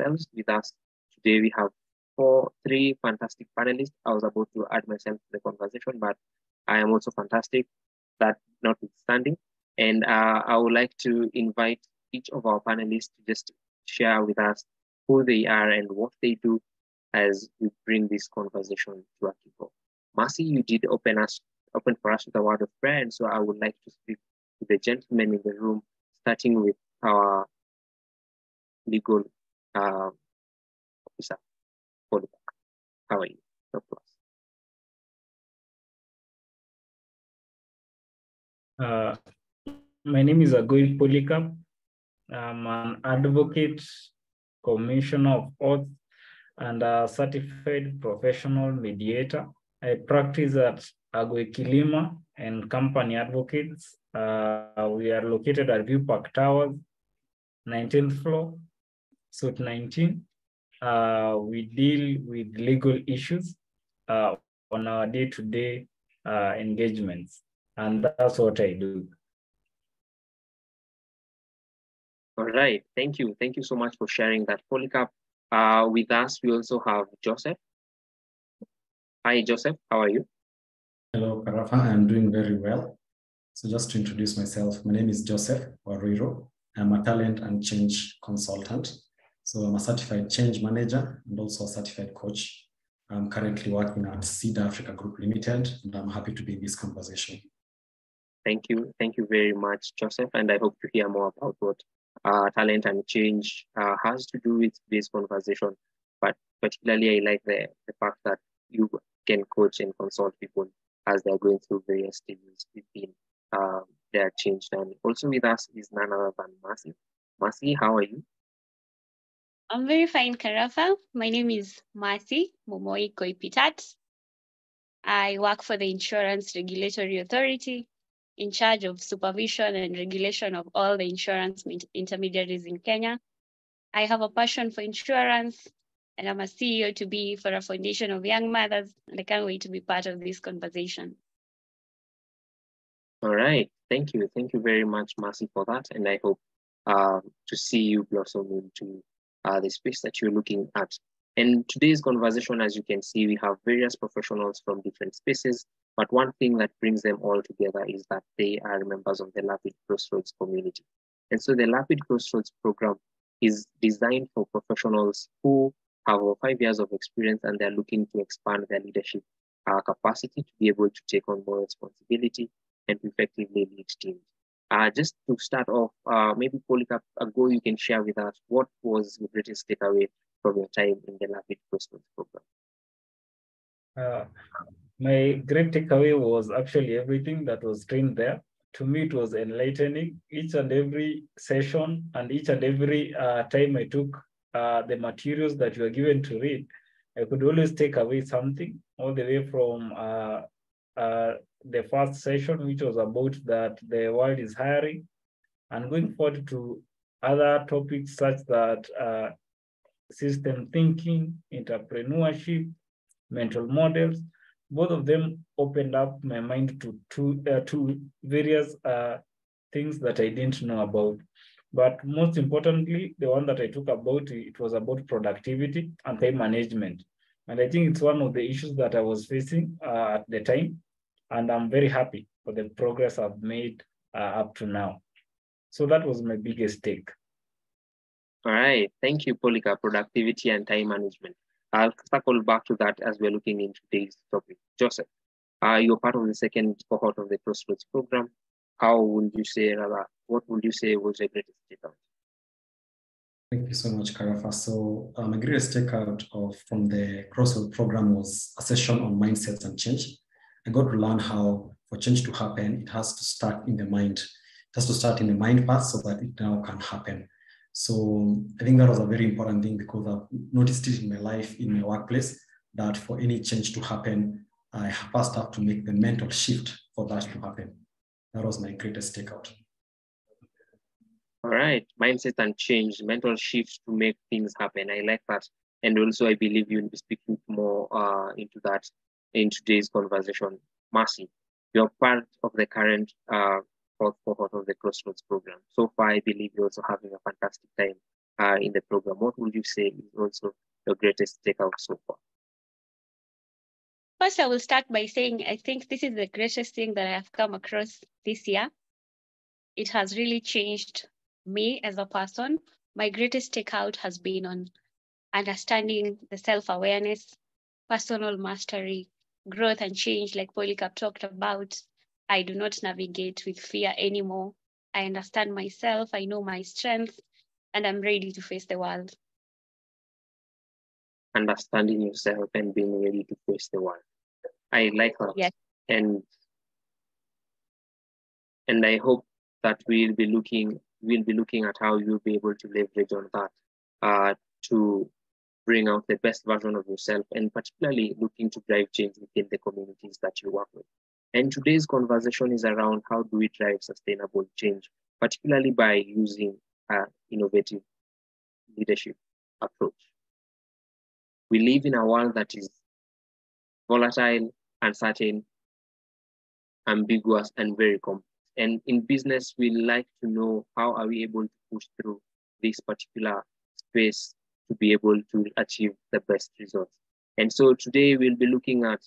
ourselves. With us today, we have four, three fantastic panelists. I was about to add myself to the conversation, but I am also fantastic, that notwithstanding. And uh, I would like to invite each of our panelists to just share with us who they are and what they do as we bring this conversation to a kickoff. Mercy, you did open us open for us with a word of prayer, and so I would like to speak to the gentlemen in the room, starting with our legal uh, officer, How are you? Uh, my name is Agoy Polycarp. I'm an advocate, commissioner of oath, and a certified professional mediator. I practice at Agwe Kilima and Company Advocates. Uh, we are located at View Park Towers, 19th floor, suite 19. Uh, we deal with legal issues uh, on our day-to-day -day, uh, engagements, and that's what I do. All right, thank you. Thank you so much for sharing that. Polycarp, uh, with us, we also have Joseph. Hi, Joseph, how are you? Hello, Karafa, I'm doing very well. So just to introduce myself, my name is Joseph Wariro. I'm a talent and change consultant. So I'm a certified change manager and also a certified coach. I'm currently working at Seed Africa Group Limited, and I'm happy to be in this conversation. Thank you. Thank you very much, Joseph. And I hope to hear more about what uh, talent and change uh, has to do with this conversation. But particularly, I like the, the fact that you can coach and consult people as they're going through various stages within um, their change journey. Also with us is none other than Mercy. Mercy, how are you? I'm very fine, Karafa. My name is Mercy Momoi Koipitat. I work for the Insurance Regulatory Authority in charge of supervision and regulation of all the insurance intermediaries in Kenya. I have a passion for insurance and I'm a CEO to be for a foundation of young mothers, and I can't wait to be part of this conversation. All right, thank you. Thank you very much, Mercy, for that. And I hope uh, to see you blossom into uh, the space that you're looking at. And today's conversation, as you can see, we have various professionals from different spaces, but one thing that brings them all together is that they are members of the Lapid Crossroads community. And so the Lapid Crossroads program is designed for professionals who have five years of experience and they're looking to expand their leadership uh, capacity to be able to take on more responsibility and effectively lead teams. Uh, just to start off, uh, maybe Polycarp, ago you can share with us what was the greatest takeaway from your time in the Lapid Crossroads program? Uh, my great takeaway was actually everything that was trained there. To me, it was enlightening. Each and every session and each and every uh, time I took uh, the materials that you were given to read, I could always take away something all the way from uh, the first session, which was about that the world is hiring, and going forward to other topics such that uh, system thinking, entrepreneurship, mental models, both of them opened up my mind to two, uh, to various uh, things that I didn't know about. But most importantly, the one that I took about, it was about productivity and time management. And I think it's one of the issues that I was facing uh, at the time. And I'm very happy for the progress I've made uh, up to now. So that was my biggest take. All right. Thank you, Polika. Productivity and time management. I'll circle back to that as we're looking into today's topic. Joseph, uh, you're part of the second cohort of the Crossroads program. How would you say, rather, what would you say was your greatest takeout? Thank you so much, Karafa. So uh, my greatest takeout of from the Crossroads program was a session on mindsets and change. I got to learn how for change to happen, it has to start in the mind. It has to start in the mind first so that it now can happen. So I think that was a very important thing because I've noticed it in my life, in my workplace, that for any change to happen, I first have to make the mental shift for that to happen. That was my greatest takeout. All right, mindset and change, mental shift to make things happen. I like that. And also, I believe you'll be speaking more uh, into that in today's conversation. Mercy, you're part of the current uh, fourth cohort of the Crossroads program. So far, I believe you're also having a fantastic time uh, in the program, what would you say is also your greatest takeout so far? First, I will start by saying I think this is the greatest thing that I have come across this year. It has really changed me as a person. My greatest takeout has been on understanding the self awareness, personal mastery, growth and change, like Polycarp talked about. I do not navigate with fear anymore. I understand myself, I know my strengths, and I'm ready to face the world. Understanding yourself and being ready to face the world. I like that. Yes. And and I hope that we'll be looking we'll be looking at how you'll be able to leverage on that uh, to bring out the best version of yourself and particularly looking to drive change within the communities that you work with. And today's conversation is around how do we drive sustainable change, particularly by using an innovative leadership approach. We live in a world that is volatile, uncertain, ambiguous, and very complex. And in business, we like to know how are we able to push through this particular space to be able to achieve the best results. And so today we'll be looking at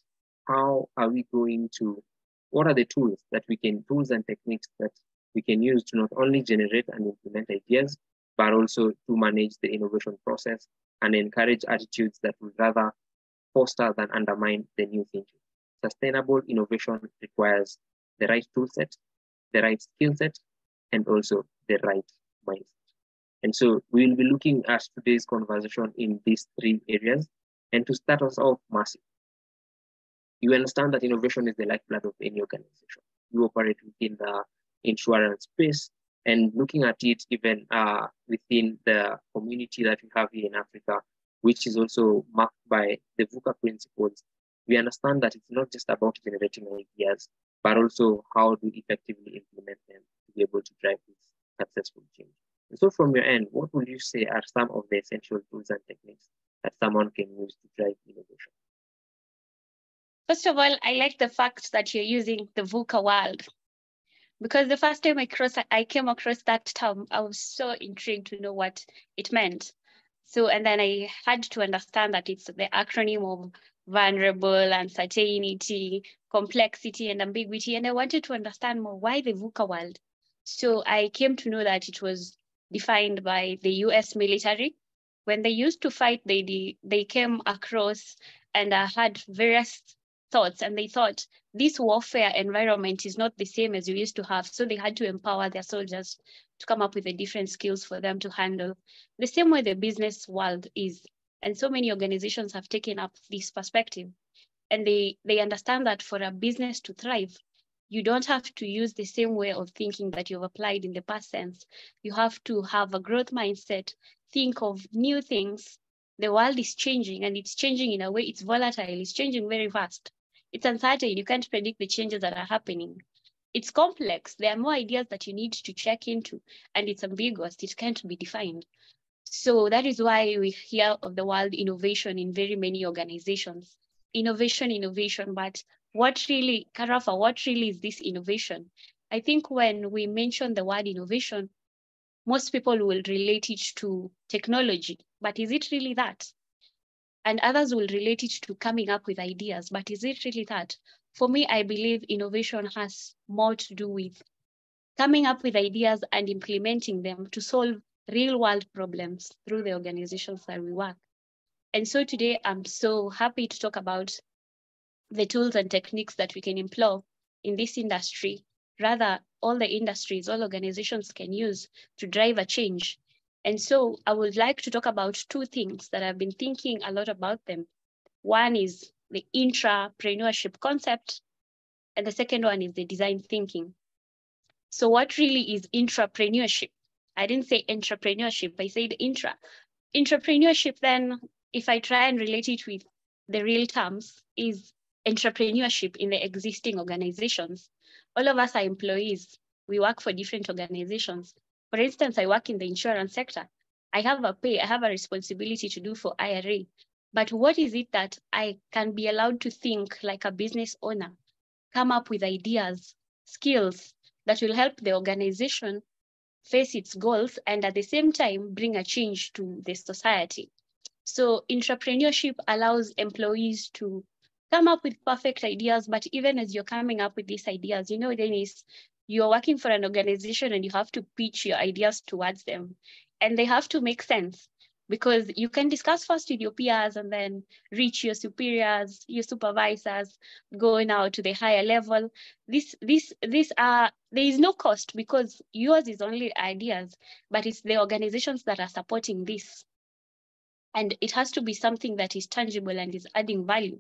how are we going to, what are the tools that we can, tools and techniques that we can use to not only generate and implement ideas, but also to manage the innovation process and encourage attitudes that would rather foster than undermine the new thinking. Sustainable innovation requires the right tool set, the right skill set, and also the right mindset. And so we'll be looking at today's conversation in these three areas. And to start us off, massive. You understand that innovation is the lifeblood of any organization. You operate within the insurance space and looking at it even uh, within the community that we have here in Africa, which is also marked by the VUCA principles, we understand that it's not just about generating ideas, but also how to effectively implement them to be able to drive this successful change. So from your end, what would you say are some of the essential tools and techniques that someone can use to drive innovation? First of all, I like the fact that you're using the VUCA world because the first time I cross, I came across that term, I was so intrigued to know what it meant. So, and then I had to understand that it's the acronym of vulnerable, uncertainty, complexity, and ambiguity. And I wanted to understand more why the VUCA world. So I came to know that it was defined by the US military. When they used to fight, they, they came across and uh, had various thoughts, and they thought this warfare environment is not the same as we used to have. So they had to empower their soldiers to come up with the different skills for them to handle. The same way the business world is. And so many organizations have taken up this perspective. And they, they understand that for a business to thrive, you don't have to use the same way of thinking that you've applied in the past sense. You have to have a growth mindset, think of new things. The world is changing and it's changing in a way, it's volatile, it's changing very fast. It's uncertain, you can't predict the changes that are happening. It's complex, there are more ideas that you need to check into, and it's ambiguous, it can't be defined. So that is why we hear of the world innovation in very many organizations. Innovation, innovation, but what really, Karafa, what really is this innovation? I think when we mention the word innovation, most people will relate it to technology, but is it really that? And others will relate it to coming up with ideas, but is it really that? For me, I believe innovation has more to do with coming up with ideas and implementing them to solve real world problems through the organizations that we work. And so today I'm so happy to talk about the tools and techniques that we can employ in this industry. Rather, all the industries, all organizations can use to drive a change. And so I would like to talk about two things that I've been thinking a lot about them. One is the intrapreneurship concept, and the second one is the design thinking. So what really is intrapreneurship? I didn't say entrepreneurship, I said intra. Intrapreneurship then, if I try and relate it with the real terms, is entrepreneurship in the existing organizations. All of us are employees. We work for different organizations. For instance, I work in the insurance sector. I have a pay, I have a responsibility to do for IRA. But what is it that I can be allowed to think like a business owner, come up with ideas, skills that will help the organization face its goals and at the same time bring a change to the society. So intrapreneurship allows employees to come up with perfect ideas, but even as you're coming up with these ideas, you know, then Dennis, you're working for an organization and you have to pitch your ideas towards them and they have to make sense because you can discuss first with your peers and then reach your superiors, your supervisors, going out to the higher level. This, this, this, uh, there is no cost because yours is only ideas, but it's the organizations that are supporting this. And it has to be something that is tangible and is adding value.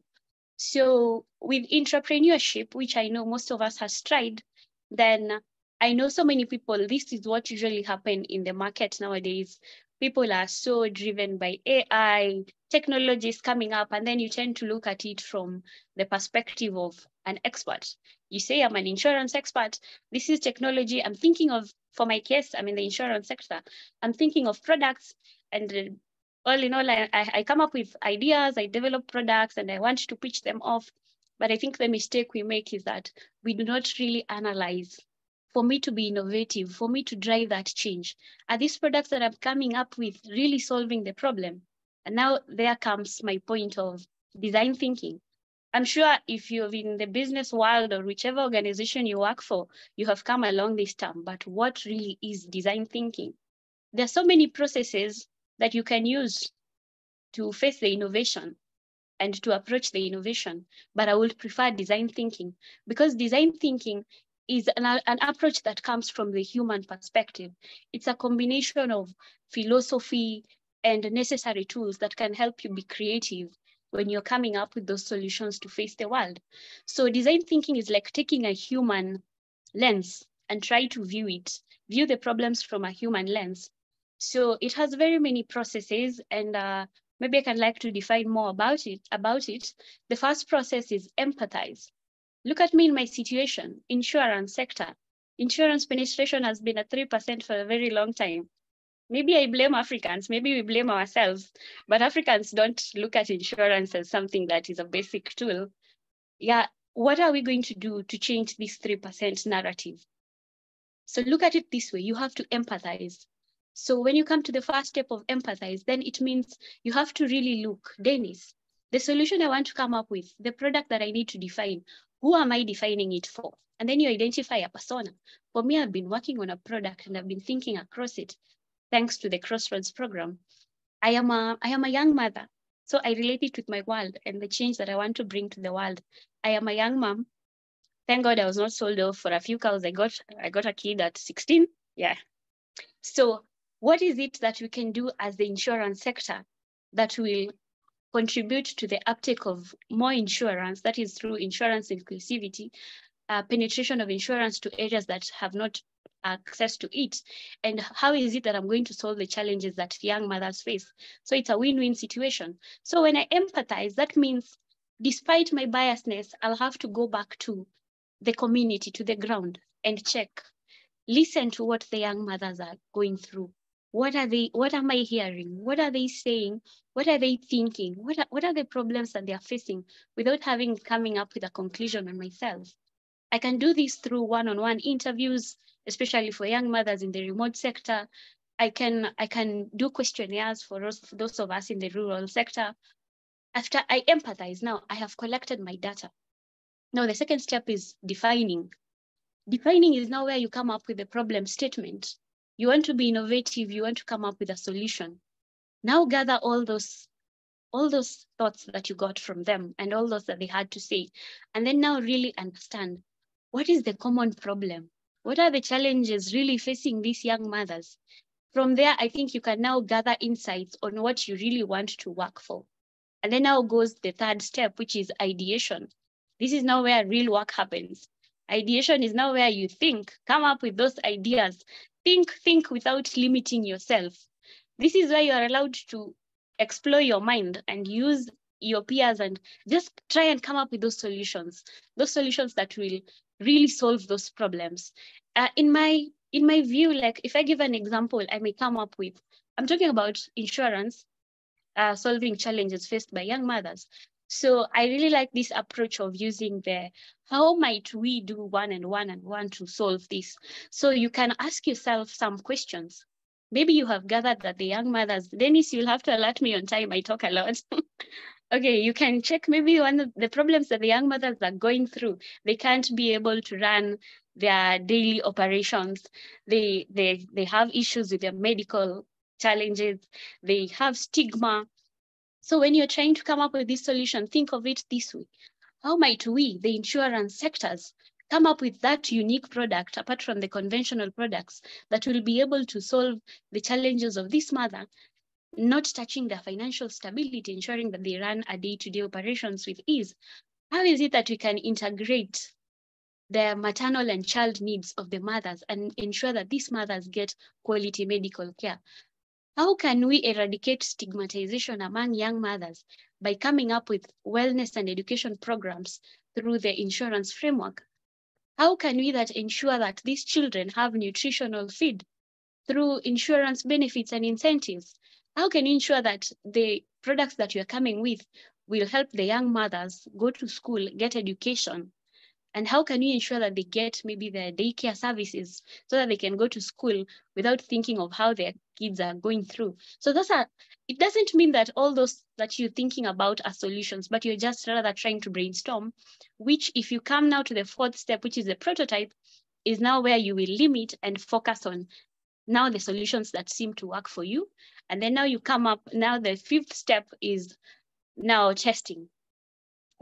So with entrepreneurship, which I know most of us has tried, then I know so many people, this is what usually happen in the market nowadays people are so driven by AI, technologies coming up, and then you tend to look at it from the perspective of an expert. You say, I'm an insurance expert. This is technology. I'm thinking of, for my case, I'm in the insurance sector. I'm thinking of products and all in all, I, I come up with ideas, I develop products and I want to pitch them off. But I think the mistake we make is that we do not really analyze for me to be innovative, for me to drive that change? Are these products that I'm coming up with really solving the problem? And now there comes my point of design thinking. I'm sure if you're in the business world or whichever organization you work for, you have come along this term, but what really is design thinking? There are so many processes that you can use to face the innovation and to approach the innovation, but I would prefer design thinking because design thinking is an, an approach that comes from the human perspective. It's a combination of philosophy and necessary tools that can help you be creative when you're coming up with those solutions to face the world. So design thinking is like taking a human lens and try to view it, view the problems from a human lens. So it has very many processes and uh, maybe I can like to define more about it. About it. The first process is empathize. Look at me in my situation, insurance sector. Insurance penetration has been at 3% for a very long time. Maybe I blame Africans, maybe we blame ourselves, but Africans don't look at insurance as something that is a basic tool. Yeah, what are we going to do to change this 3% narrative? So look at it this way, you have to empathize. So when you come to the first step of empathize, then it means you have to really look, Dennis, the solution I want to come up with, the product that I need to define, who am I defining it for? And then you identify a persona. For me, I've been working on a product and I've been thinking across it, thanks to the Crossroads program. I am a, I am a young mother. So I relate it with my world and the change that I want to bring to the world. I am a young mom. Thank God I was not sold off for a few cows. I got I got a kid at 16. Yeah. So what is it that we can do as the insurance sector that will contribute to the uptake of more insurance, that is through insurance inclusivity, uh, penetration of insurance to areas that have not access to it? And how is it that i'm going to solve the challenges that young mothers face? So it's a win-win situation. So when i empathize that means despite my biasness i'll have to go back to the community to the ground and check listen to what the young mothers are going through what are they what am i hearing? What are they saying? What are they thinking? What are, what are the problems that they are facing without having coming up with a conclusion on myself? I can do this through one-on-one interviews especially for young mothers in the remote sector. I can i can do questionnaires for those, for those of us in the rural sector. After i empathize. Now i have collected my data. Now the second step is defining. Defining is now where you come up with the problem statement you want to be innovative, you want to come up with a solution. Now gather all those all those thoughts that you got from them and all those that they had to say. And then now really understand what is the common problem? What are the challenges really facing these young mothers? From there, I think you can now gather insights on what you really want to work for. And then now goes the third step, which is ideation. This is now where real work happens. Ideation is now where you think, come up with those ideas, think, think without limiting yourself. This is where you are allowed to explore your mind and use your peers and just try and come up with those solutions, those solutions that will really solve those problems. Uh, in my in my view, like if I give an example, I may come up with, I'm talking about insurance, uh, solving challenges faced by young mothers. So I really like this approach of using the how might we do one and one and one to solve this? So you can ask yourself some questions. Maybe you have gathered that the young mothers, Dennis, you'll have to alert me on time. I talk a lot. okay, you can check maybe one of the problems that the young mothers are going through. They can't be able to run their daily operations. They, they, they have issues with their medical challenges. They have stigma. So when you're trying to come up with this solution, think of it this way. How might we, the insurance sectors, come up with that unique product apart from the conventional products that will be able to solve the challenges of this mother, not touching their financial stability, ensuring that they run a day-to-day -day operations with ease. How is it that we can integrate the maternal and child needs of the mothers and ensure that these mothers get quality medical care? How can we eradicate stigmatization among young mothers by coming up with wellness and education programs through the insurance framework? How can we that ensure that these children have nutritional feed through insurance benefits and incentives? How can you ensure that the products that you're coming with will help the young mothers go to school, get education, and how can you ensure that they get maybe their daycare services so that they can go to school without thinking of how their kids are going through? So those are, it doesn't mean that all those that you're thinking about are solutions, but you're just rather trying to brainstorm, which if you come now to the fourth step, which is the prototype, is now where you will limit and focus on now the solutions that seem to work for you. And then now you come up, now the fifth step is now testing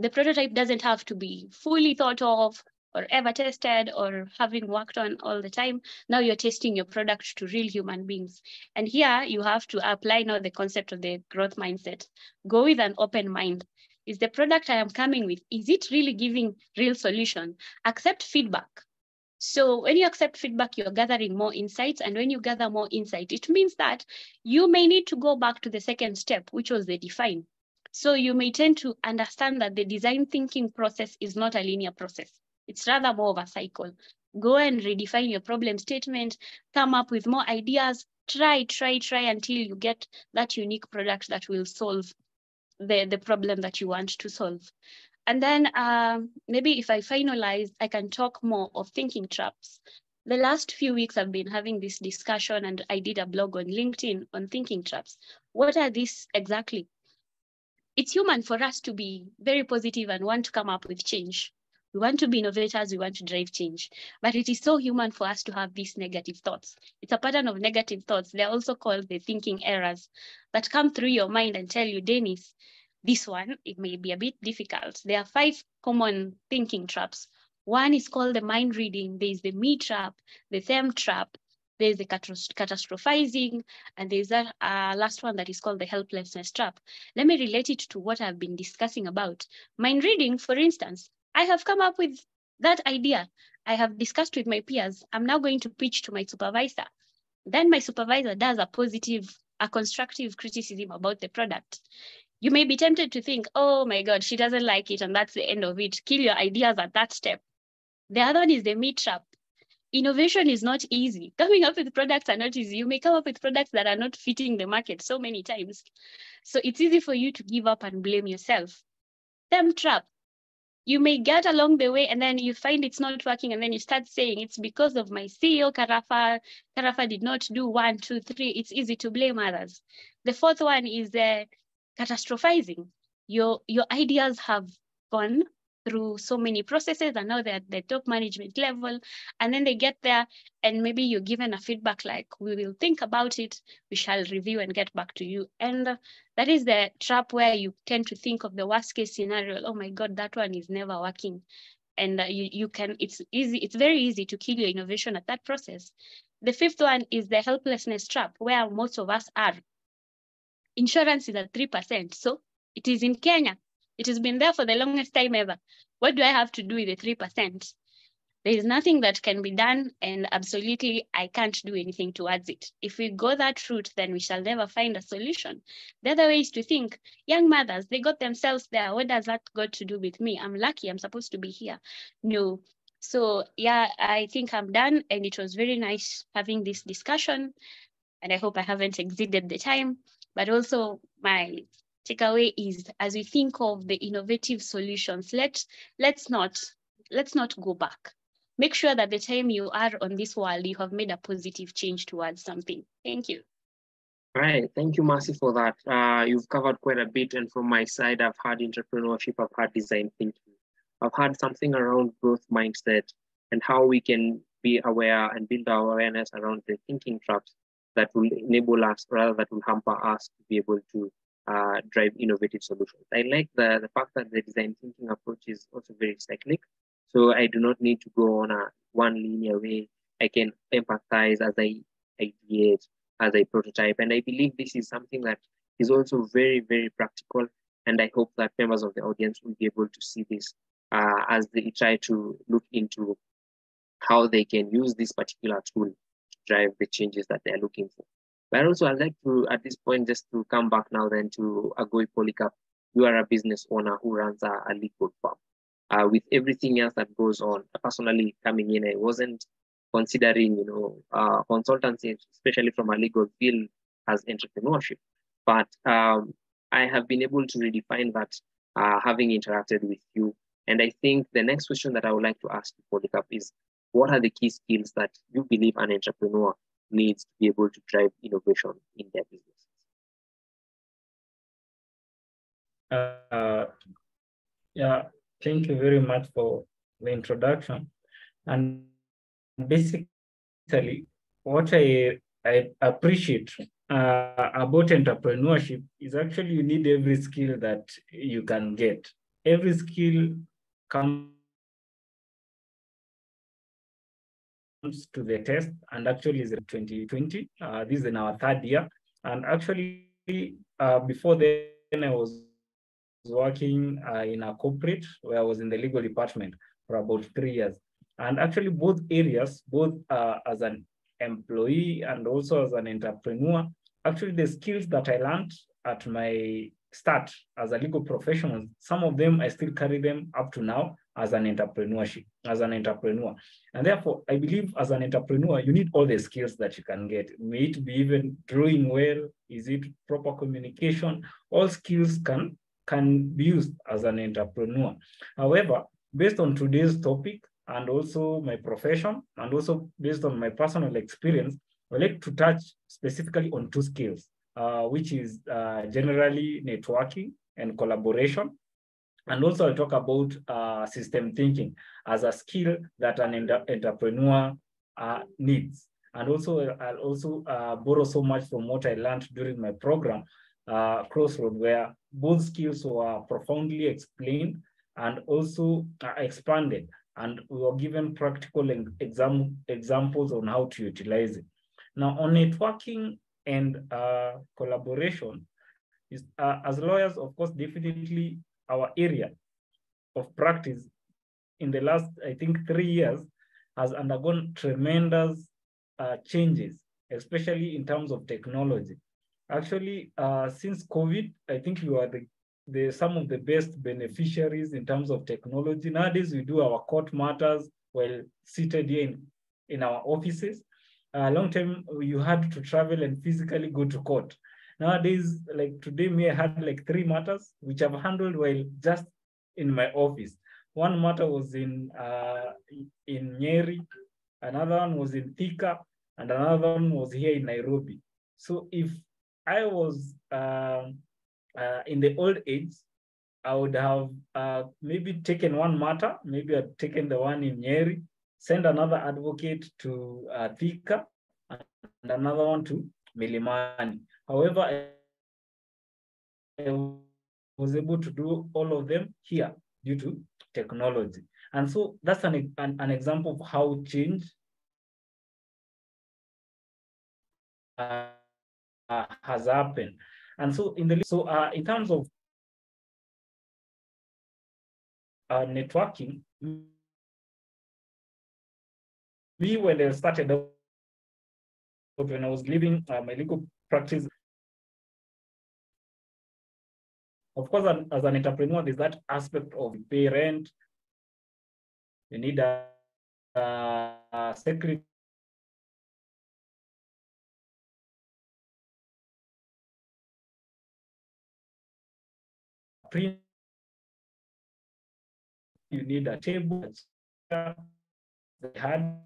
the prototype doesn't have to be fully thought of or ever tested or having worked on all the time. Now you're testing your product to real human beings. And here you have to apply now the concept of the growth mindset. Go with an open mind. Is the product I am coming with, is it really giving real solution? Accept feedback. So when you accept feedback, you're gathering more insights. And when you gather more insight, it means that you may need to go back to the second step, which was the define. So you may tend to understand that the design thinking process is not a linear process. It's rather more of a cycle. Go and redefine your problem statement, come up with more ideas, try, try, try until you get that unique product that will solve the, the problem that you want to solve. And then uh, maybe if I finalize, I can talk more of thinking traps. The last few weeks I've been having this discussion and I did a blog on LinkedIn on thinking traps. What are these exactly? it's human for us to be very positive and want to come up with change. We want to be innovators, we want to drive change. But it is so human for us to have these negative thoughts. It's a pattern of negative thoughts. They're also called the thinking errors that come through your mind and tell you, Dennis, this one, it may be a bit difficult. There are five common thinking traps. One is called the mind reading. There's the me trap, the them trap, there's the catastrophizing, and there's that uh, last one that is called the helplessness trap. Let me relate it to what I've been discussing about. Mind reading, for instance, I have come up with that idea. I have discussed with my peers. I'm now going to pitch to my supervisor. Then my supervisor does a positive, a constructive criticism about the product. You may be tempted to think, oh my God, she doesn't like it, and that's the end of it. Kill your ideas at that step. The other one is the me trap innovation is not easy. Coming up with products are not easy. You may come up with products that are not fitting the market so many times. So it's easy for you to give up and blame yourself. Them trap. You may get along the way and then you find it's not working and then you start saying it's because of my CEO, Karafa. Karafa did not do one, two, three. It's easy to blame others. The fourth one is uh, catastrophizing. Your, your ideas have gone through so many processes and now they're at the top management level and then they get there and maybe you're given a feedback like we will think about it we shall review and get back to you. And that is the trap where you tend to think of the worst case scenario oh my god that one is never working. And uh, you, you can it's easy it's very easy to kill your innovation at that process. The fifth one is the helplessness trap where most of us are. Insurance is at 3% so it is in kenya it has been there for the longest time ever. What do I have to do with the 3%? There is nothing that can be done, and absolutely, I can't do anything towards it. If we go that route, then we shall never find a solution. The other way is to think young mothers, they got themselves there. What does that got to do with me? I'm lucky, I'm supposed to be here. No. So, yeah, I think I'm done, and it was very nice having this discussion. And I hope I haven't exceeded the time, but also my takeaway is as we think of the innovative solutions, let, let's not let's not go back. Make sure that the time you are on this world, you have made a positive change towards something. Thank you. Right, thank you, Mercy, for that. Uh, you've covered quite a bit, and from my side, I've had entrepreneurship, I've had design thinking, I've had something around growth mindset and how we can be aware and build our awareness around the thinking traps that will enable us, rather that will hamper us to be able to uh, drive innovative solutions. I like the, the fact that the design thinking approach is also very cyclic. So I do not need to go on a one linear way. I can empathize as I ideate, as I prototype. And I believe this is something that is also very, very practical. And I hope that members of the audience will be able to see this uh, as they try to look into how they can use this particular tool to drive the changes that they're looking for. But also, I'd like to, at this point, just to come back now then to Agoi Polycarp. You are a business owner who runs a, a legal firm. Uh, with everything else that goes on, personally coming in, I wasn't considering, you know, uh, consultancy, especially from a legal field, as entrepreneurship. But um, I have been able to redefine that uh, having interacted with you. And I think the next question that I would like to ask you, Polycarp, is what are the key skills that you believe an entrepreneur needs to be able to drive innovation in their businesses? Uh, yeah, thank you very much for the introduction. And basically, what I, I appreciate uh, about entrepreneurship is actually you need every skill that you can get. Every skill comes to the test and actually is 2020. Uh, this is in our third year. And actually, uh, before then, I was working uh, in a corporate where I was in the legal department for about three years. And actually, both areas, both uh, as an employee and also as an entrepreneur, actually, the skills that I learned at my start as a legal professional, some of them I still carry them up to now as an entrepreneurship, as an entrepreneur. And therefore, I believe as an entrepreneur, you need all the skills that you can get. May it be even drawing well, is it proper communication? All skills can, can be used as an entrepreneur. However, based on today's topic and also my profession, and also based on my personal experience, I'd like to touch specifically on two skills, uh, which is uh, generally networking and collaboration and also I'll talk about uh, system thinking as a skill that an entrepreneur uh, needs. And also I'll also uh, borrow so much from what I learned during my program, Crossroad, where both skills were profoundly explained and also expanded. And we were given practical exam examples on how to utilize it. Now on networking and uh, collaboration, is, as lawyers, of course, definitely our area of practice in the last, I think, three years has undergone tremendous uh, changes, especially in terms of technology. Actually, uh, since COVID, I think we are the, the, some of the best beneficiaries in terms of technology. Nowadays, we do our court matters while seated here in, in our offices. A uh, long time, you had to travel and physically go to court. Nowadays, like today, me, I had like three matters which I've handled while just in my office. One matter was in uh, in Nyeri, another one was in Thika, and another one was here in Nairobi. So if I was uh, uh, in the old age, I would have uh, maybe taken one matter, maybe I'd taken the one in Nyeri, send another advocate to uh, Thika, and another one to Milimani. However, I was able to do all of them here due to technology. And so that's an, an, an example of how change uh, uh, has happened. And so in the so uh, in terms of uh, networking, me when I started when I was leaving uh, my legal practice Of course, as an entrepreneur, there's that aspect of pay rent. You need a, a print, you need a table. They had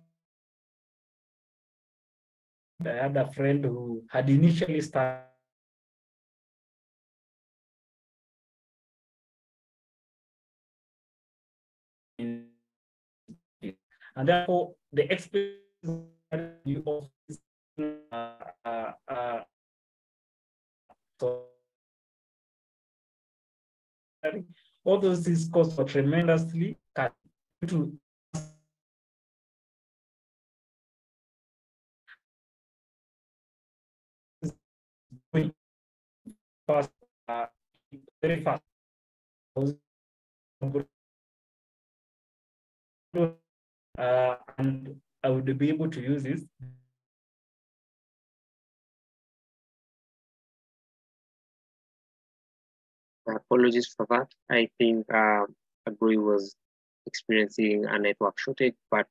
I had a friend who had initially started and therefore the experience you uh, uh, all those things cost tremendously cut to fast, uh, very fast. Uh, and I would be able to use this. Apologies for that. I think uh, Agree was experiencing a network shortage, but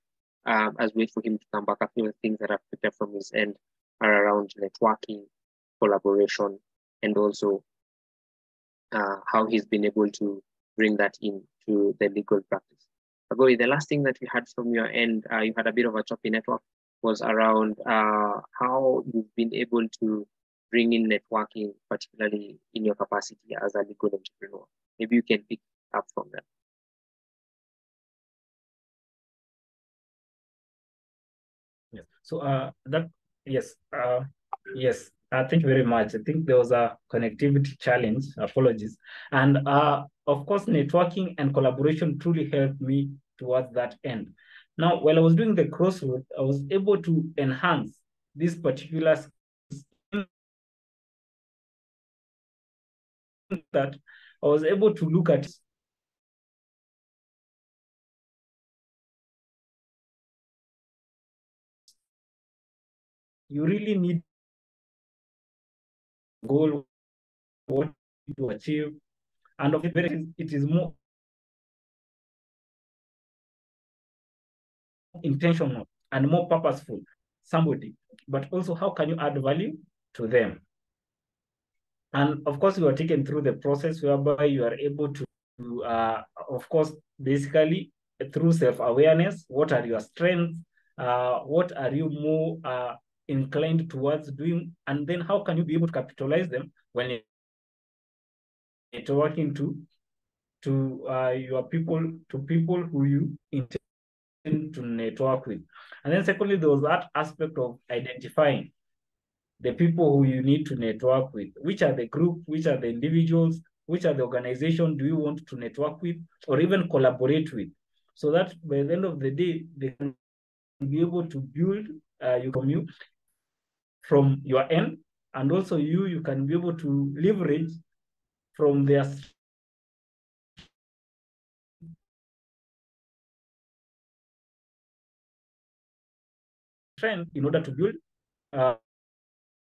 um, as we wait for him to come back, a few things that I've picked up from his end are around networking, collaboration, and also uh, how he's been able to bring that into the legal practice. Agoi, the last thing that we had from your end, uh, you had a bit of a choppy network, was around uh, how you've been able to bring in networking, particularly in your capacity as a legal entrepreneur. Maybe you can pick up from that. Yes. So uh, that yes, uh, yes. Uh, thank you very much. I think there was a connectivity challenge. Apologies. And uh, of course, networking and collaboration truly helped me towards that end. Now, while I was doing the crossroad, I was able to enhance this particular that I was able to look at you really need goal what to achieve. And of it, it is more intentional and more purposeful. Somebody but also how can you add value to them? And of course you are taken through the process whereby you are able to uh, of course basically through self-awareness what are your strengths? Uh, what are you more uh, inclined towards doing, and then how can you be able to capitalize them when networking to to uh, your people, to people who you intend to network with. And then secondly, there was that aspect of identifying the people who you need to network with. Which are the group, which are the individuals, which are the organization do you want to network with or even collaborate with? So that by the end of the day, they can be able to build uh, you from you from your end, and also you, you can be able to leverage from their strength in order to build uh,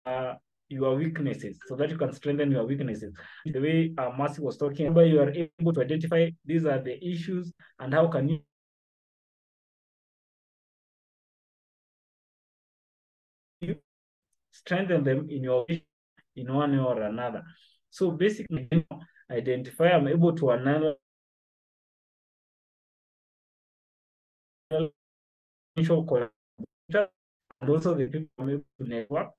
uh, your weaknesses so that you can strengthen your weaknesses. The way uh, Mercy was talking about, you are able to identify these are the issues and how can you strengthen them in your in one way or another. So basically, identify, I'm able to analyze and also the people I'm able to network.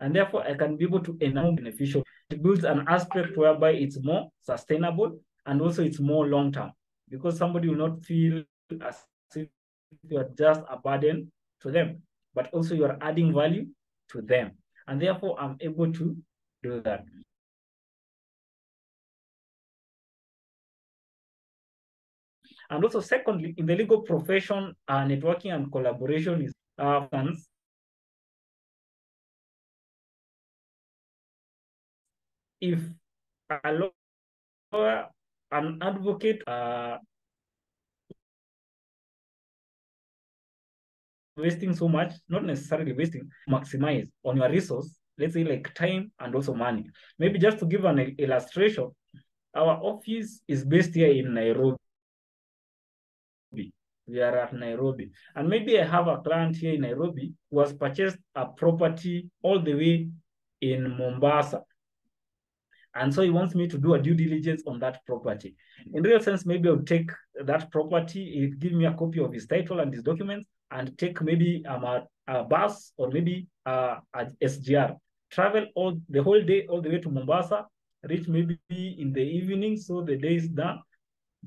And therefore, I can be able to enhance beneficial. It builds an aspect whereby it's more sustainable and also it's more long term because somebody will not feel as if you are just a burden to them, but also you are adding value to them. And therefore, I'm able to do that. And also, secondly, in the legal profession, uh, networking and collaboration is uh, funds. If a lawyer, an advocate, uh, wasting so much, not necessarily wasting, maximize on your resource, let's say like time and also money. Maybe just to give an illustration, our office is based here in Nairobi. We are at Nairobi. And maybe I have a client here in Nairobi who has purchased a property all the way in Mombasa. And so he wants me to do a due diligence on that property. In real sense, maybe I'll take that property, he give me a copy of his title and his documents, and take maybe um, a, a bus or maybe uh, a SGR. Travel all the whole day, all the way to Mombasa, reach maybe in the evening, so the day is done.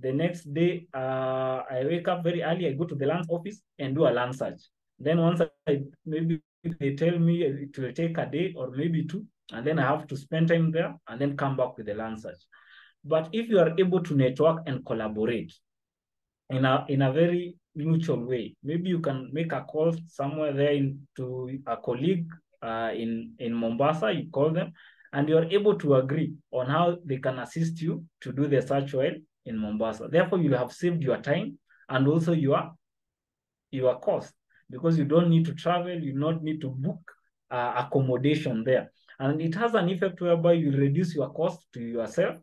The next day, uh, I wake up very early, I go to the land office and do a land search. Then once I maybe they tell me it will take a day or maybe two, and then I have to spend time there and then come back with the land search. But if you are able to network and collaborate in a in a very mutual way, maybe you can make a call somewhere there in, to a colleague uh, in in Mombasa. You call them, and you are able to agree on how they can assist you to do the search well in Mombasa. Therefore, you have saved your time and also your your cost because you don't need to travel, you don't need to book uh, accommodation there. And it has an effect whereby you reduce your cost to yourself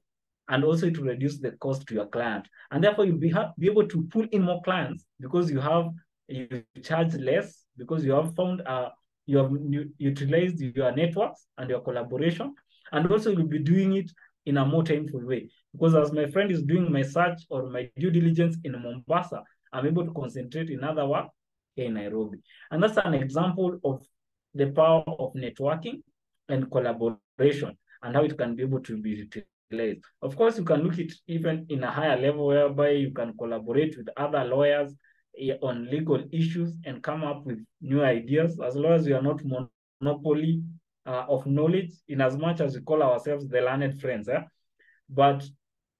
and also to reduce the cost to your client. And therefore you'll be, be able to pull in more clients because you have, you charge less because you have found, uh, you have utilized your networks and your collaboration. And also you'll be doing it in a more timeful way. Because as my friend is doing my search or my due diligence in Mombasa, I'm able to concentrate in other work in Nairobi. And that's an example of the power of networking and collaboration and how it can be able to be utilized. Of course, you can look it even in a higher level whereby you can collaborate with other lawyers on legal issues and come up with new ideas. As long as we are not monopoly uh, of knowledge, in as much as we call ourselves the learned friends, eh? but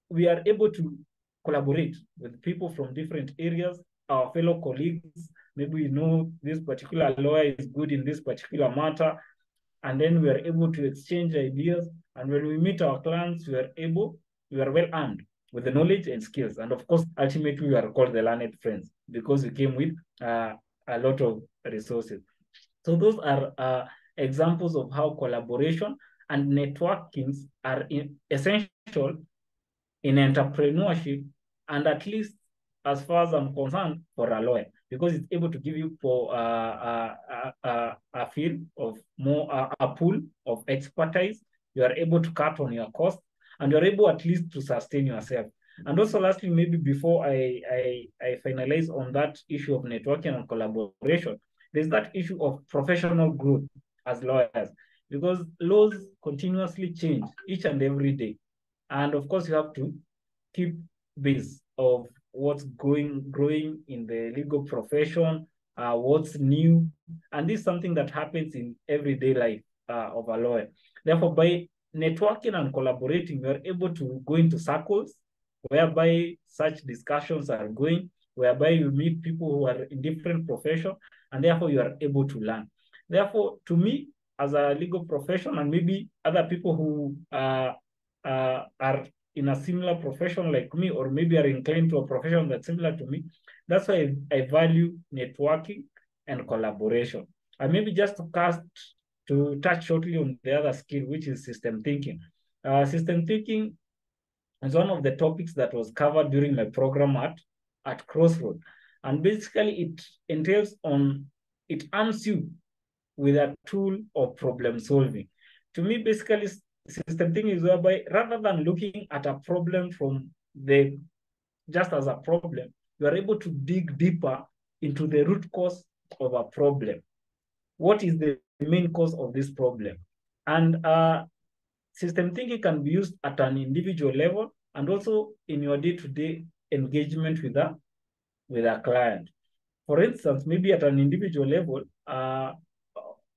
we are able to collaborate with people from different areas, our fellow colleagues. Maybe we know this particular lawyer is good in this particular matter, and then we are able to exchange ideas. And when we meet our clients, we are able, we are well armed with the knowledge and skills. And of course, ultimately, we are called the learned friends because we came with uh, a lot of resources. So those are uh, examples of how collaboration and networking are in, essential in entrepreneurship and at least as far as I'm concerned, for a lawyer because it's able to give you for uh, a, uh, a, uh, a, field of more uh, a pool of expertise. You are able to cut on your cost, and you're able at least to sustain yourself. And also, lastly, maybe before I, I I finalize on that issue of networking and collaboration, there's that issue of professional growth as lawyers because laws continuously change each and every day, and of course, you have to keep base of what's going growing in the legal profession, uh, what's new, and this is something that happens in everyday life uh, of a lawyer. Therefore, by networking and collaborating, we are able to go into circles whereby such discussions are going, whereby you meet people who are in different professions, and therefore you are able to learn. Therefore, to me, as a legal profession, and maybe other people who uh, uh, are in a similar profession like me, or maybe are inclined to a profession that's similar to me. That's why I, I value networking and collaboration. And maybe just to cast to touch shortly on the other skill, which is system thinking. Uh, system thinking is one of the topics that was covered during my program at, at Crossroad. And basically it entails on, it arms you with a tool of problem solving. To me, basically system thinking is whereby rather than looking at a problem from the just as a problem, you are able to dig deeper into the root cause of a problem. What is the main cause of this problem? And uh, system thinking can be used at an individual level and also in your day-to-day -day engagement with a, with a client. For instance, maybe at an individual level, uh,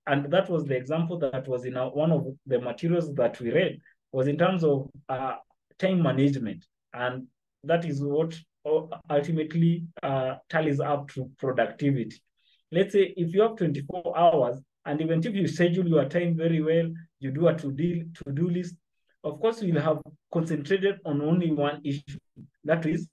and that was the example that was in one of the materials that we read was in terms of uh, time management and that is what ultimately uh, tallies up to productivity let's say if you have 24 hours and even if you schedule your time very well you do a to-do to-do list of course you'll have concentrated on only one issue that is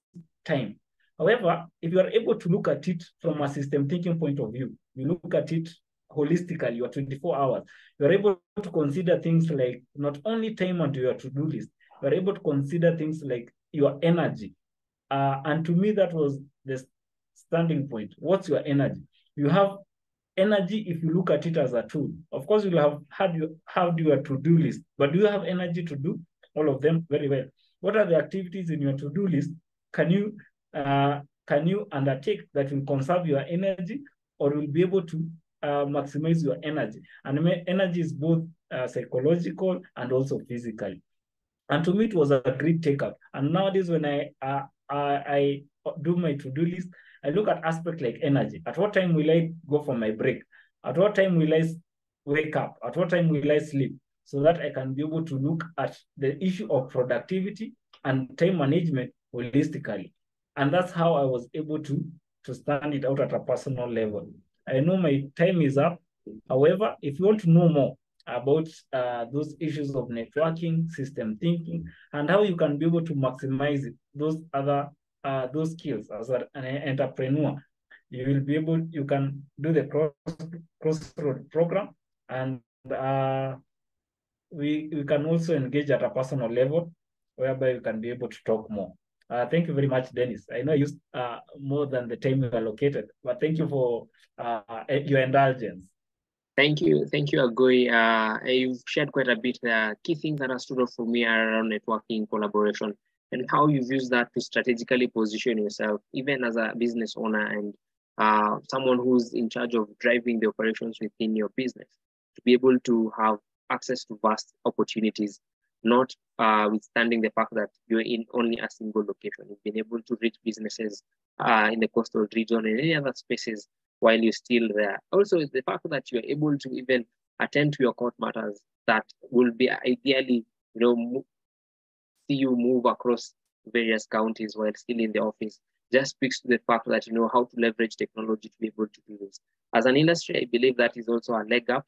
time however if you are able to look at it from a system thinking point of view you look at it holistically, your 24 hours, you're able to consider things like not only time onto your to-do list, you're able to consider things like your energy. Uh, and to me, that was the standing point. What's your energy? You have energy if you look at it as a tool. Of course, you'll have had you have your to-do list, but do you have energy to do all of them very well. What are the activities in your to-do list? Can you uh, can you undertake that will conserve your energy or will be able to uh, maximize your energy? And energy is both uh, psychological and also physical. And to me, it was a great take up. And nowadays, when I uh, I, I do my to-do list, I look at aspects like energy. At what time will I go for my break? At what time will I wake up? At what time will I sleep? So that I can be able to look at the issue of productivity and time management holistically. And that's how I was able to, to stand it out at a personal level. I know my time is up. However, if you want to know more about uh, those issues of networking, system thinking, and how you can be able to maximize those other uh, those skills as an entrepreneur, you will be able, you can do the cross crossroad program and uh, we, we can also engage at a personal level whereby you can be able to talk more. Uh, thank you very much, Dennis. I know you uh, more than the time you allocated, but thank you for uh, your indulgence. Thank you. Thank you, Agoi. Uh, you've shared quite a bit The Key things that are stood out for me are around networking, collaboration, and how you've used that to strategically position yourself, even as a business owner and uh, someone who's in charge of driving the operations within your business, to be able to have access to vast opportunities not uh, withstanding the fact that you're in only a single location. You've been able to reach businesses uh, in the coastal region and any other spaces while you're still there. Also, the fact that you're able to even attend to your court matters that will be ideally, you know, see you move across various counties while still in the office just speaks to the fact that you know how to leverage technology to be able to do this. As an industry, I believe that is also a leg up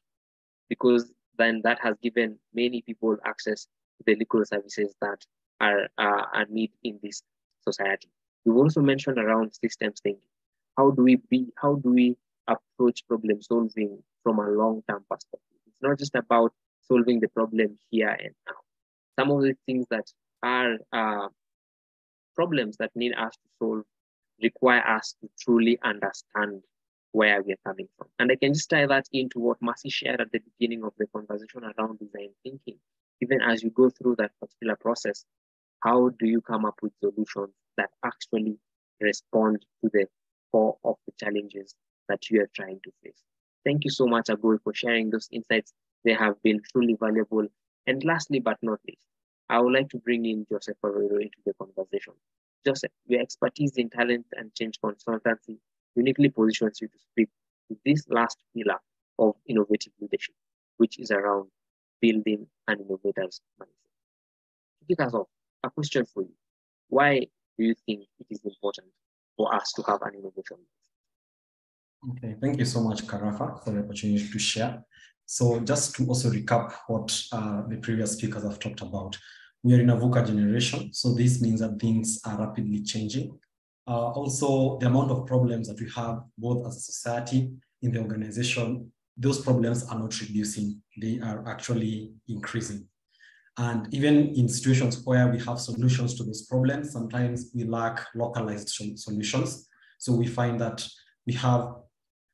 because then that has given many people access to the legal services that are, uh, are need in this society. We've also mentioned around systems thinking. How do we be, how do we approach problem solving from a long-term perspective? It's not just about solving the problem here and now. Some of the things that are uh, problems that need us to solve require us to truly understand where we're coming from. And I can just tie that into what Mercy shared at the beginning of the conversation around design thinking even as you go through that particular process, how do you come up with solutions that actually respond to the core of the challenges that you are trying to face? Thank you so much, Agoi, for sharing those insights. They have been truly valuable. And lastly, but not least, I would like to bring in Joseph Arroyo into the conversation. Joseph, your expertise in talent and change consultancy uniquely positions you to speak to this last pillar of innovative leadership, which is around building an innovator's mindset. To kick us off, a question for you. Why do you think it is important for us to have an innovation Okay, thank you so much, Karafa, for the opportunity to share. So just to also recap what uh, the previous speakers have talked about, we are in a VUCA generation. So this means that things are rapidly changing. Uh, also, the amount of problems that we have both as a society, in the organization, those problems are not reducing, they are actually increasing. And even in situations where we have solutions to those problems, sometimes we lack localized solutions. So we find that we have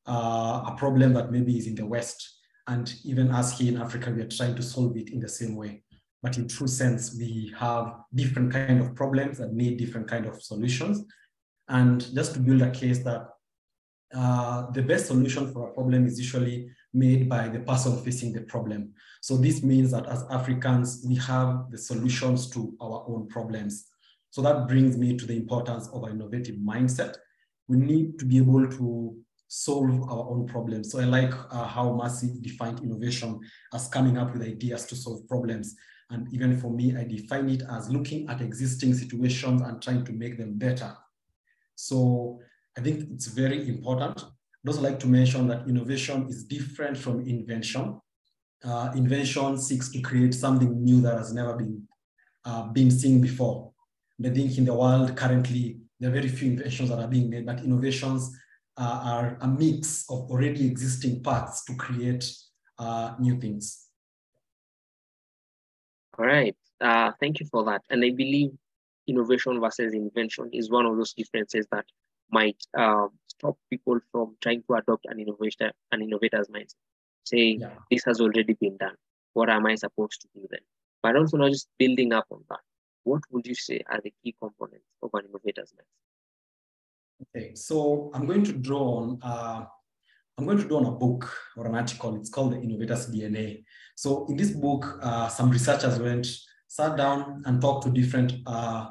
uh, a problem that maybe is in the West, and even us here in Africa, we are trying to solve it in the same way. But in true sense, we have different kind of problems that need different kind of solutions. And just to build a case that uh, the best solution for a problem is usually made by the person facing the problem. So this means that as Africans, we have the solutions to our own problems. So that brings me to the importance of an innovative mindset. We need to be able to solve our own problems. So I like uh, how Mercy defined innovation as coming up with ideas to solve problems. And even for me, I define it as looking at existing situations and trying to make them better. So I think it's very important. I'd also like to mention that innovation is different from invention. Uh, invention seeks to create something new that has never been, uh, been seen before. And I think in the world currently, there are very few inventions that are being made, but innovations uh, are a mix of already existing parts to create uh, new things. All right, uh, thank you for that. And I believe innovation versus invention is one of those differences that might uh, stop people from trying to adopt an innovator, an innovator's mindset. Saying yeah. this has already been done. What am I supposed to do then? But also not just building up on that. What would you say are the key components of an innovator's mindset? Okay, so I'm going to draw on uh, I'm going to draw on a book or an article. It's called The Innovator's DNA. So in this book, uh, some researchers went, sat down and talked to different uh,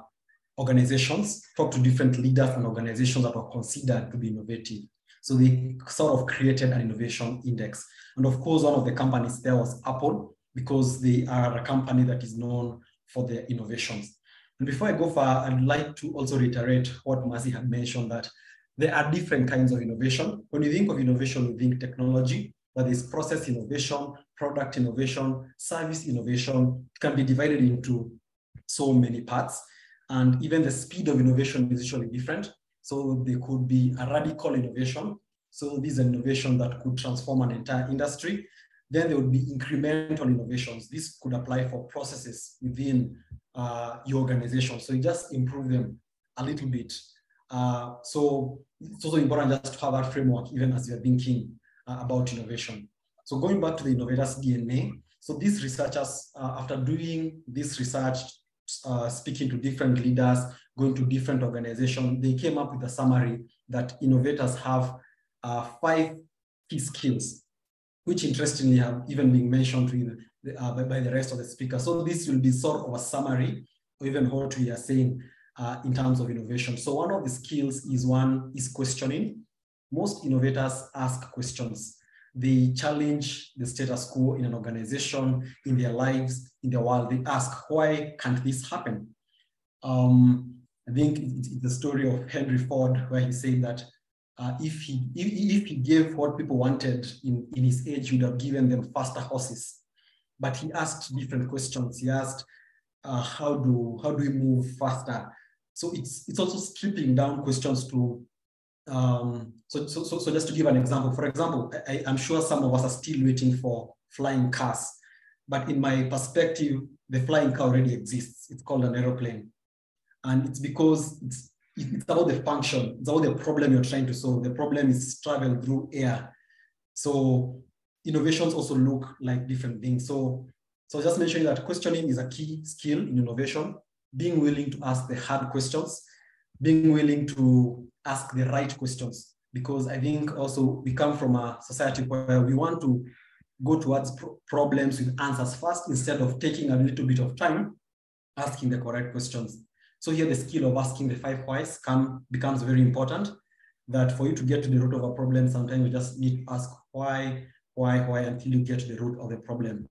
organizations, talked to different leaders and organizations that were considered to be innovative. So they sort of created an innovation index. And of course, one of the companies there was Apple, because they are a company that is known for their innovations. And before I go far, I'd like to also reiterate what Mercy had mentioned that there are different kinds of innovation. When you think of innovation, you think technology, but there's process innovation, product innovation, service innovation. It can be divided into so many parts. And even the speed of innovation is usually different. So there could be a radical innovation. So this is innovation that could transform an entire industry. Then there would be incremental innovations. This could apply for processes within uh, your organization. So you just improve them a little bit. Uh, so it's also important just to have that framework even as you're thinking uh, about innovation. So going back to the innovators DNA, so these researchers, uh, after doing this research, uh, speaking to different leaders, going to different organizations, they came up with a summary that innovators have uh, five key skills, which interestingly have even been mentioned the, uh, by, by, the rest of the speakers. So this will be sort of a summary or even what we are saying uh, in terms of innovation. So one of the skills is one is questioning. Most innovators ask questions. They challenge the status quo in an organization, in their lives, in the world. They ask, why can't this happen? Um, I think it's the story of Henry Ford, where he said that uh, if, he, if, if he gave what people wanted in, in his age, he would have given them faster horses. But he asked different questions. He asked, uh, how, do, how do we move faster? So it's, it's also stripping down questions to, um, so, so, so, just to give an example, for example, I, I'm sure some of us are still waiting for flying cars, but in my perspective, the flying car already exists. It's called an aeroplane. And it's because it's, it's about the function, it's about the problem you're trying to solve. The problem is travel through air. So innovations also look like different things. So, so just mentioning that questioning is a key skill in innovation being willing to ask the hard questions, being willing to ask the right questions. Because I think also we come from a society where we want to go towards pro problems with answers first instead of taking a little bit of time asking the correct questions. So here the skill of asking the five whys come, becomes very important that for you to get to the root of a problem, sometimes you just need to ask why, why, why until you get to the root of the problem.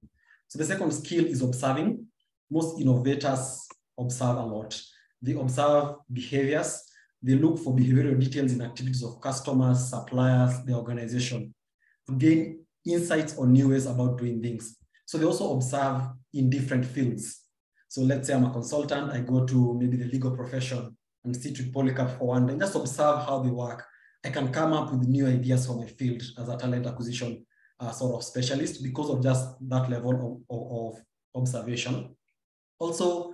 So the second skill is observing. Most innovators observe a lot. They observe behaviors. They look for behavioral details in activities of customers, suppliers, the organization to gain insights on new ways about doing things. So they also observe in different fields. So let's say I'm a consultant, I go to maybe the legal profession and sit with Polycarp for one day and just observe how they work. I can come up with new ideas for my field as a talent acquisition uh, sort of specialist because of just that level of, of, of observation. Also,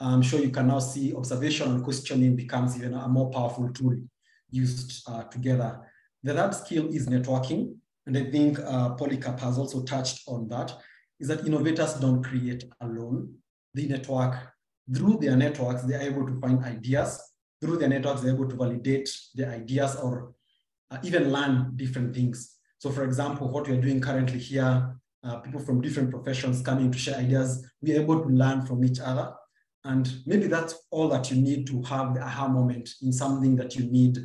I'm sure you can now see observation and questioning becomes even a more powerful tool used uh, together. The third skill is networking. And I think uh, Polycarp has also touched on that, is that innovators don't create alone. They network. Through their networks, they're able to find ideas. Through their networks, they're able to validate their ideas or uh, even learn different things. So for example, what we're doing currently here, uh, people from different professions coming to share ideas, we're able to learn from each other and maybe that's all that you need to have the aha moment in something that you need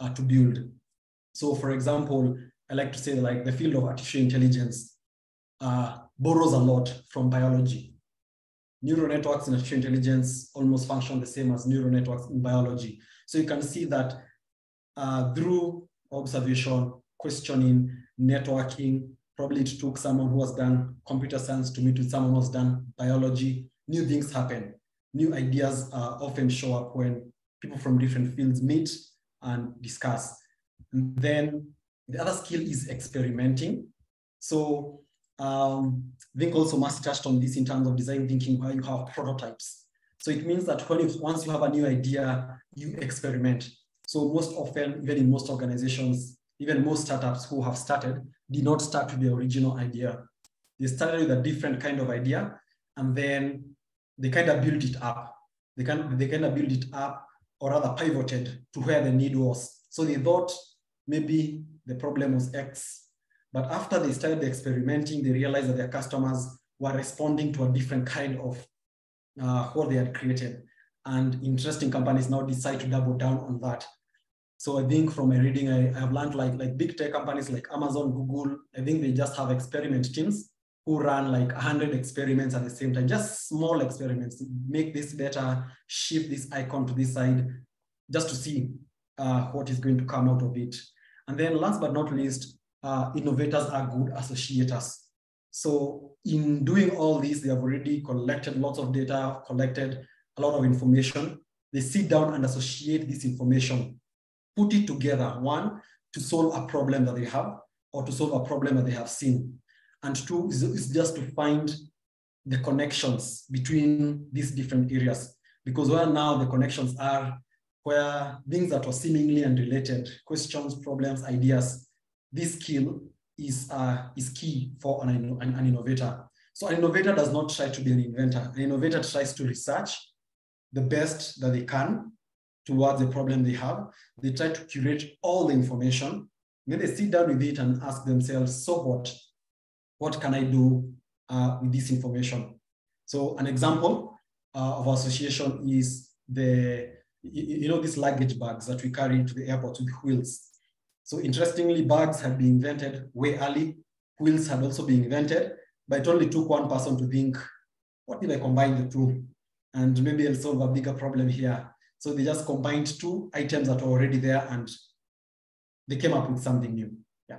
uh, to build. So for example, I like to say like the field of artificial intelligence uh, borrows a lot from biology. Neural networks in artificial intelligence almost function the same as neural networks in biology. So you can see that uh, through observation, questioning, networking, probably it took someone who has done computer science to meet with someone who has done biology, new things happen new ideas uh, often show up when people from different fields meet and discuss. And then the other skill is experimenting. So um, I think also Mercy touched on this in terms of design thinking where you have prototypes. So it means that when you, once you have a new idea, you experiment. So most often, even in most organizations, even most startups who have started, did not start with the original idea. They started with a different kind of idea and then they kind of built it up. They can they kind of built it up or rather pivoted to where the need was. So they thought maybe the problem was X, but after they started experimenting, they realized that their customers were responding to a different kind of uh, what they had created. And interesting companies now decide to double down on that. So I think from my reading, I, have learned like, like big tech companies like Amazon, Google, I think they just have experiment teams who run like 100 experiments at the same time, just small experiments, make this better, shift this icon to this side, just to see uh, what is going to come out of it. And then last but not least, uh, innovators are good associators. So in doing all this, they have already collected lots of data, collected a lot of information. They sit down and associate this information, put it together, one, to solve a problem that they have, or to solve a problem that they have seen. And two is, is just to find the connections between these different areas. Because where now the connections are, where things that are seemingly unrelated, questions, problems, ideas, this skill is, uh, is key for an, an, an innovator. So an innovator does not try to be an inventor. An innovator tries to research the best that they can towards the problem they have. They try to curate all the information. Then they sit down with it and ask themselves, so what? What can I do uh, with this information? So an example uh, of association is the, you know, these luggage bags that we carry to the airport with wheels. So interestingly, bags have been invented way early. Wheels had also been invented, but it only took one person to think, what if I combine the two? And maybe I'll solve a bigger problem here. So they just combined two items that were already there and they came up with something new. Yeah.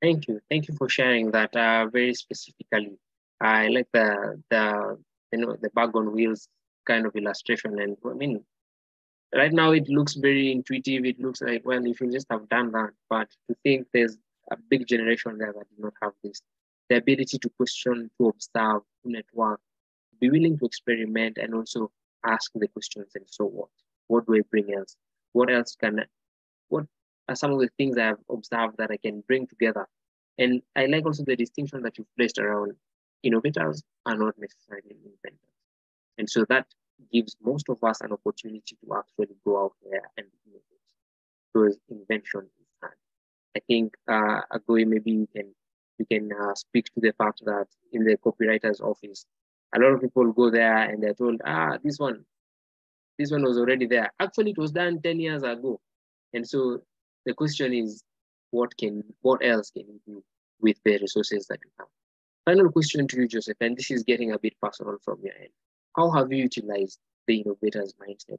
Thank you. Thank you for sharing that uh, very specifically. I like the the you know the bag on wheels kind of illustration, and I mean right now it looks very intuitive. It looks like, well, if you just have done that, but to think there's a big generation there that do not have this, the ability to question, to observe, to network, be willing to experiment and also ask the questions and so what? What do I bring else? What else can, I, what are some of the things I have observed that I can bring together? And I like also the distinction that you've placed around innovators are not necessarily inventors. And so that gives most of us an opportunity to actually go out there and innovate because invention is hard. I think uh, Agoi, maybe you can you can uh, speak to the fact that in the copywriter's office, a lot of people go there and they're told, ah, this one, this one was already there. Actually, it was done 10 years ago. And so the question is, what can what else can you do with the resources that you have? Final question to you, Joseph, and this is getting a bit personal from your end. How have you utilized the innovator's mindset to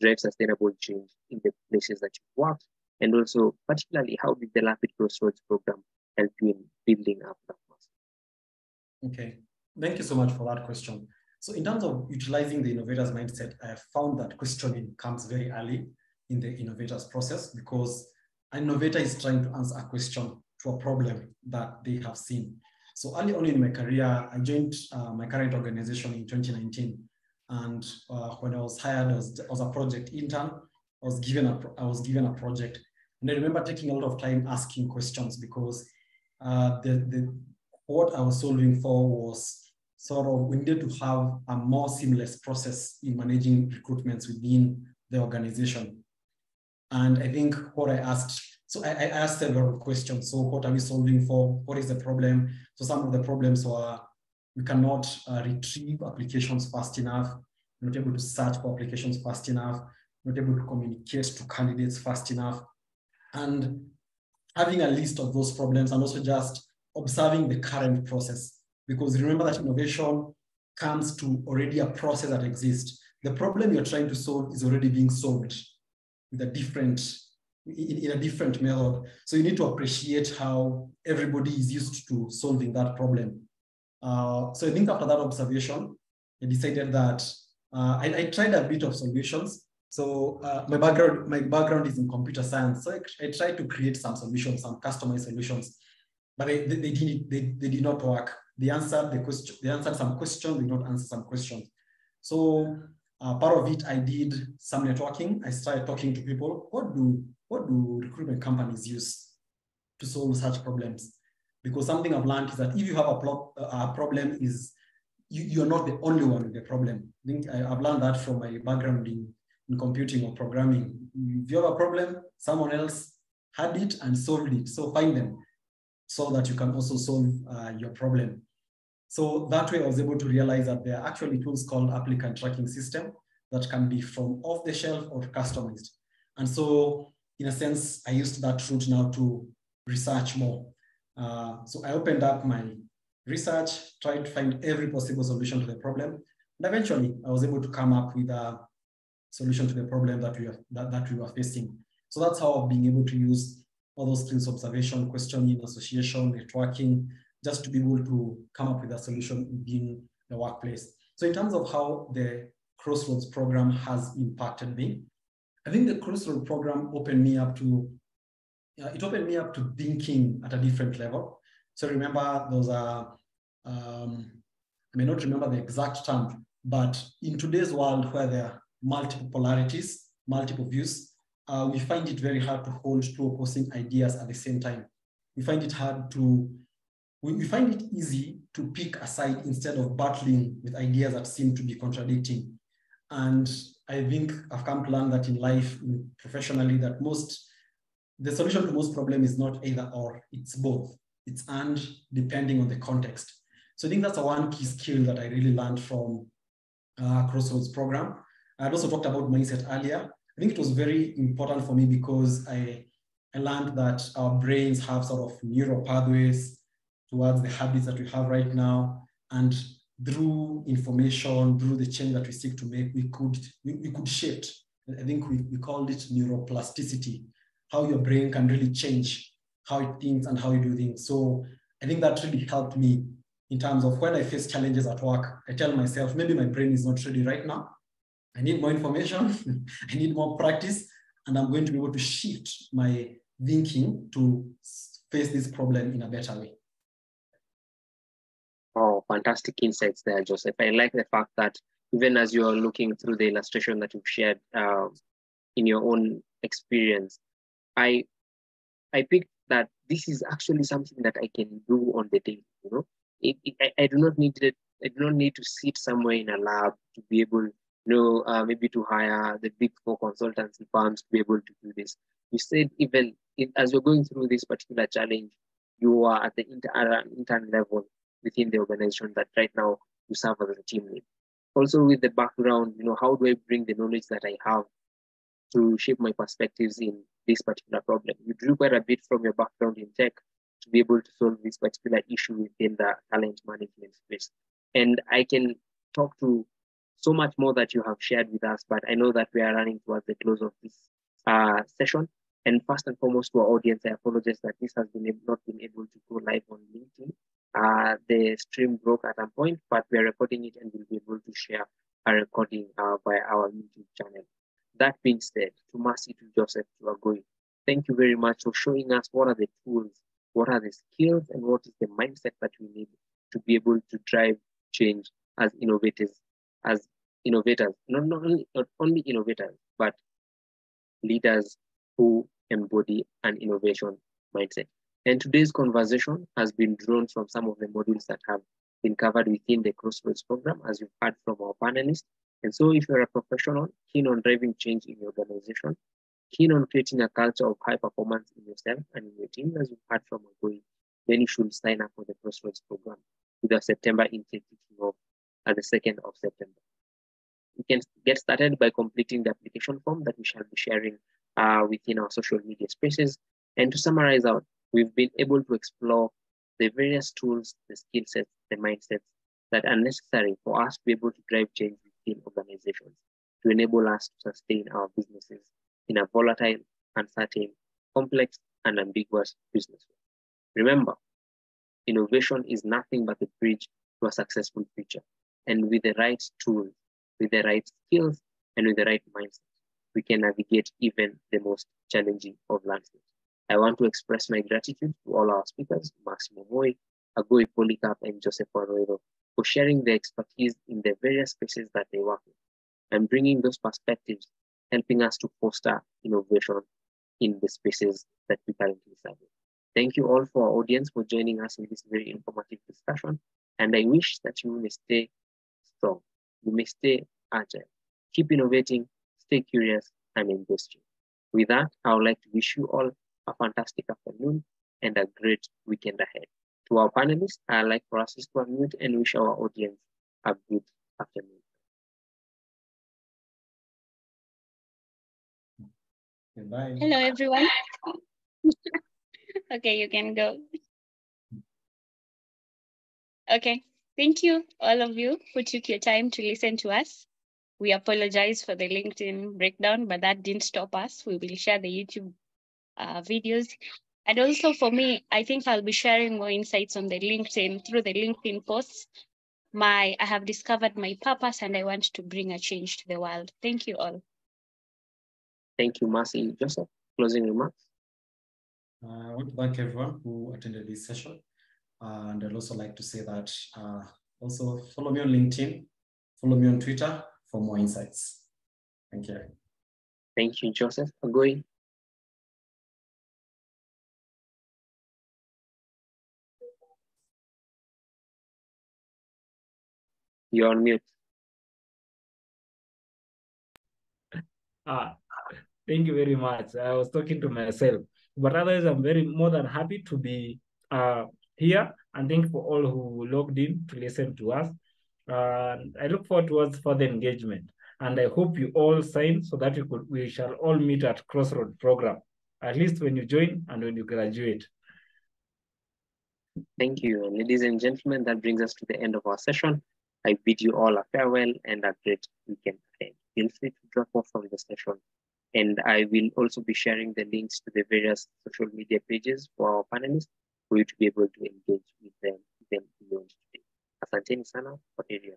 drive sustainable change in the places that you've worked? And also, particularly, how did the Lapid Crossroads program help you in building up that muscle? Okay, thank you so much for that question. So in terms of utilizing the innovator's mindset, I have found that questioning comes very early in the innovator's process because an innovator is trying to answer a question to a problem that they have seen. So early on in my career, I joined uh, my current organization in 2019. And uh, when I was hired as, a project intern, I was given a, I was given a project. And I remember taking a lot of time asking questions because uh, the, the, what I was solving for was sort of, we needed to have a more seamless process in managing recruitments within the organization. And I think what I asked so I, I, asked several questions. So what are we solving for? What is the problem? So some of the problems were we cannot uh, retrieve applications fast enough, not able to search for applications fast enough, not able to communicate to candidates fast enough. And having a list of those problems and also just observing the current process. Because remember that innovation comes to already a process that exists. The problem you're trying to solve is already being solved with a different in, in, a different method. So you need to appreciate how everybody is used to solving that problem. Uh, so I think after that observation, I decided that uh, I, I, tried a bit of solutions. So uh, my background, my background is in computer science. So I, I tried to create some solutions, some customized solutions, but I, they, they, did, they, they did not work. They answered the question, they answered some questions, they did not answer some questions. So uh, part of it, I did some networking. I started talking to people. What do what do recruitment companies use to solve such problems? Because something I've learned is that if you have a, plot, a problem is you, you're not the only one with the problem. I think I, have learned that from my background in, in computing or programming. If you have a problem, someone else had it and solved it. So find them so that you can also solve uh, your problem. So that way I was able to realize that there are actually tools called applicant tracking system that can be from off the shelf or customized. And so in a sense, I used that route now to research more. Uh, so I opened up my research, tried to find every possible solution to the problem. And eventually I was able to come up with a solution to the problem that we, that, that we were facing. So that's how been able to use all those skills, observation, questioning, association, networking, just to be able to come up with a solution within the workplace. So in terms of how the Crossroads program has impacted me, I think the Crossroads program opened me up to, uh, it opened me up to thinking at a different level. So remember those are, um, I may not remember the exact term, but in today's world where there are multiple polarities, multiple views, uh, we find it very hard to hold two opposing ideas at the same time. We find it hard to we, we find it easy to pick a side instead of battling with ideas that seem to be contradicting. And I think I've come to learn that in life, professionally, that most, the solution to most problems is not either or, it's both. It's and depending on the context. So I think that's a one key skill that I really learned from uh, Crossroads program. I had also talked about mindset earlier. I think it was very important for me because I, I learned that our brains have sort of neural pathways towards the habits that we have right now. And through information, through the change that we seek to make, we could, we, we could shift. I think we, we called it neuroplasticity, how your brain can really change how it thinks and how you do things. So I think that really helped me in terms of when I face challenges at work, I tell myself, maybe my brain is not ready right now. I need more information, I need more practice, and I'm going to be able to shift my thinking to face this problem in a better way. Fantastic insights there, Joseph. I like the fact that even as you're looking through the illustration that you've shared uh, in your own experience, I I picked that this is actually something that I can do on the day. You know, it, it, I, I, do not need it. I do not need to sit somewhere in a lab to be able, you know, uh, maybe to hire the big four consultancy firms to be able to do this. You said even as you're going through this particular challenge, you are at the inter, intern level within the organization that right now you serve as a team lead. Also with the background, you know, how do I bring the knowledge that I have to shape my perspectives in this particular problem? You drew quite a bit from your background in tech to be able to solve this particular issue within the talent management space. And I can talk to so much more that you have shared with us, but I know that we are running towards the close of this uh, session. And first and foremost to our audience, I apologize that this has been not been able to go live on LinkedIn. Uh, the stream broke at some point, but we are recording it and we'll be able to share a recording uh, via our YouTube channel. That being said, to Mercy, to Joseph, to Agoi, thank you very much for showing us what are the tools, what are the skills, and what is the mindset that we need to be able to drive change as innovators, as innovators, not, not, only, not only innovators, but leaders who embody an innovation mindset. And today's conversation has been drawn from some of the modules that have been covered within the Crossroads program, as you've heard from our panelists. And so if you're a professional keen on driving change in your organization, keen on creating a culture of high performance in yourself and in your team, as you've heard from Agoi, then you should sign up for the Crossroads program with our September intake kicking off at the 2nd of September. You can get started by completing the application form that we shall be sharing uh, within our social media spaces. And to summarize out, we've been able to explore the various tools, the skill sets, the mindsets that are necessary for us to be able to drive change within organizations to enable us to sustain our businesses in a volatile, uncertain, complex, and ambiguous business world. Remember, innovation is nothing but the bridge to a successful future. And with the right tools, with the right skills, and with the right mindset, we can navigate even the most challenging of landscapes. I want to express my gratitude to all our speakers, Maximo Moy, Agoi Polycarp, and Joseph Arroyo, for sharing their expertise in the various spaces that they work in and bringing those perspectives, helping us to foster innovation in the spaces that we currently serve. Thank you all for our audience for joining us in this very informative discussion. And I wish that you may stay strong, you may stay agile, keep innovating, stay curious, and embrace change. With that, I would like to wish you all a fantastic afternoon and a great weekend ahead. To our panelists, I'd like for us to unmute and wish our audience a good afternoon. Goodbye. Hello, everyone. okay, you can go. Okay, thank you, all of you who took your time to listen to us. We apologize for the LinkedIn breakdown, but that didn't stop us. We will share the YouTube uh, videos. And also for me, I think I'll be sharing more insights on the LinkedIn through the LinkedIn posts. My, I have discovered my purpose and I want to bring a change to the world. Thank you all. Thank you, Mercy. Joseph, closing remarks. Uh, I want to thank everyone who attended this session. Uh, and I'd also like to say that uh, also follow me on LinkedIn, follow me on Twitter for more insights. Thank you. Thank you, Joseph, for You're on mute. Ah, thank you very much. I was talking to myself, but otherwise, I'm very more than happy to be uh, here. And thank you for all who logged in to listen to us. Uh, I look forward towards further engagement, and I hope you all sign so that we could we shall all meet at Crossroad program, at least when you join and when you graduate. Thank you, ladies and gentlemen. That brings us to the end of our session. I bid you all a farewell and a great weekend ahead. Feel free to drop off from the session. And I will also be sharing the links to the various social media pages for our panelists for you to be able to engage with them, them beyond today. Asanteni sana area.